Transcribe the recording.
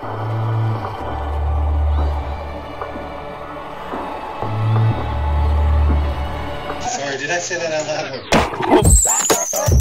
Sorry, did I say that out loud?